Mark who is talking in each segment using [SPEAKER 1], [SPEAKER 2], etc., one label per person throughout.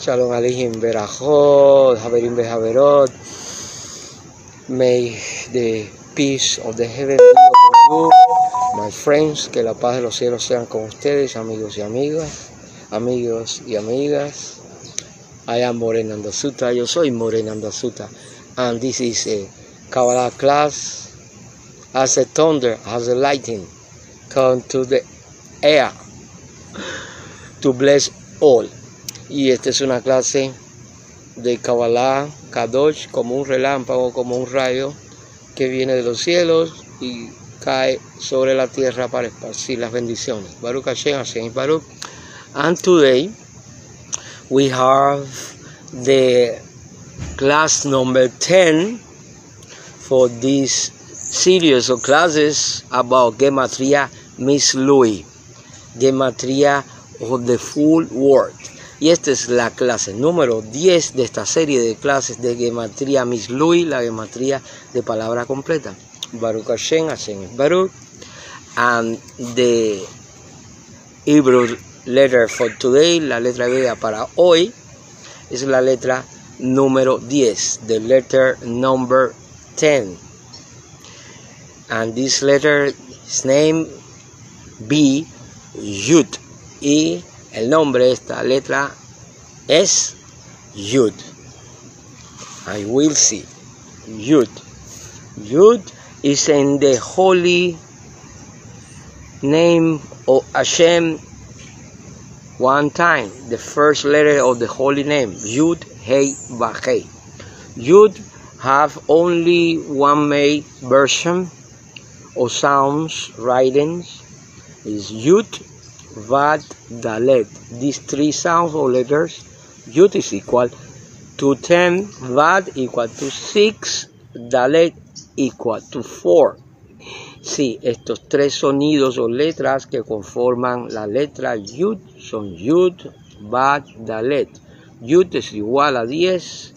[SPEAKER 1] Shalom Aleichem Berachot, Haverim Behaverot. May the peace of the heaven be upon you, my friends. Que la paz de los cielos sean con ustedes, amigos y amigas, amigos y amigas. I am Morenando Sutra. Yo soy Morenando Sutra, and this is a Kabbalah class as a thunder, as a lightning, come to the air to bless all. Y esta es una clase de Kabbalah, Kadosh, como un relámpago, como un rayo que viene de los cielos y cae sobre la tierra para esparcir las bendiciones. Baruch Hashem, Hashem Baruch. And today we have the class number 10 for this series of classes about Gematria Miss Louis. Gematria of the full word. Y esta es la clase número 10 de esta serie de clases de Gematria Mislui, la gematría de palabra completa. Baruch Hashem, Hashem Baruch. And the Hebrew letter for today, la letra hebrea para hoy, es la letra número 10, the letter number 10. And this letter is name B, Yud. Y el nombre de esta letra es Yud. I will see. Yud. Yud is in the holy name of Hashem one time. The first letter of the holy name. Yud Hey Vahei. Yud have only one made version of sounds writings is Yud Vad, Dalet. These three sounds or letters, Yud is equal to 10, Vad equal to 6, Dalet equal to 4. Sí, estos tres sonidos o letras que conforman la letra Yud son Yud, Vad, Dalet. Yud es igual a 10,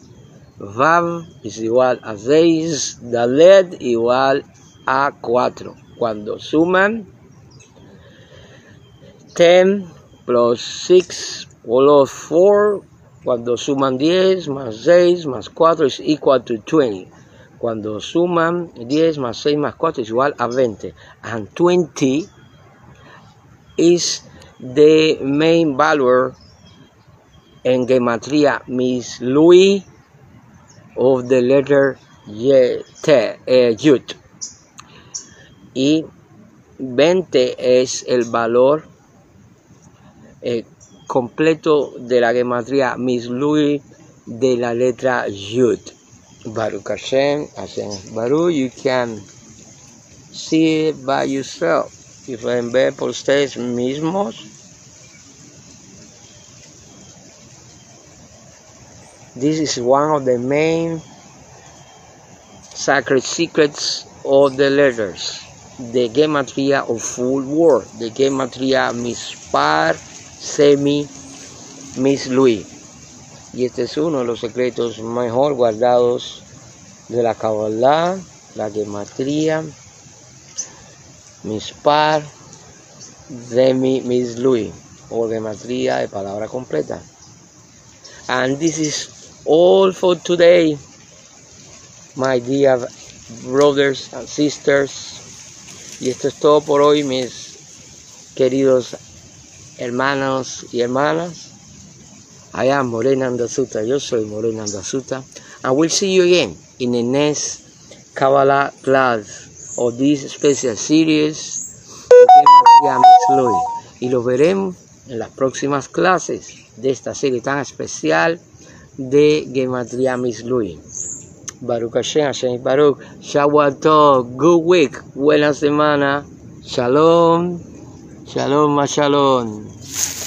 [SPEAKER 1] Vav es igual a 6, Dalet igual a 4. Cuando suman 10 plus 6 plus 4, cuando suman 10 más 6 más 4 es equal to 20. Cuando suman 10 más 6 más 4 es igual a 20. And 20 is the main value en gematria Miss Louis of the letter eh, Yud. Y 20 es el valor eh, completo de la gematría Miss Louis de la letra Yud. Baruch Hashem, Hashem Baruch, you can see it by yourself. Y pueden ver por ustedes mismos. This is one of the main sacred secrets of the letters. The gematria of full word. The gematria mispar semi Miss Louis. Y este es uno de los secretos mejor guardados de la Kabbalah, la gematría, Mispar, Semi Miss Louis, o gematría de palabra completa. And this is all for today, my dear brothers and sisters. Y esto es todo por hoy, mis queridos hermanos y hermanas. I am Morena Andasuta. Yo soy Morena Andasuta. And we'll see you again in the next Kabbalah class of this special series Y lo veremos en las próximas clases de esta serie tan especial de Gematria Louis. Baruch Hashem, Hashem Baruch, Shawato, good week, buena semana, Shalom. Shalom, shalom.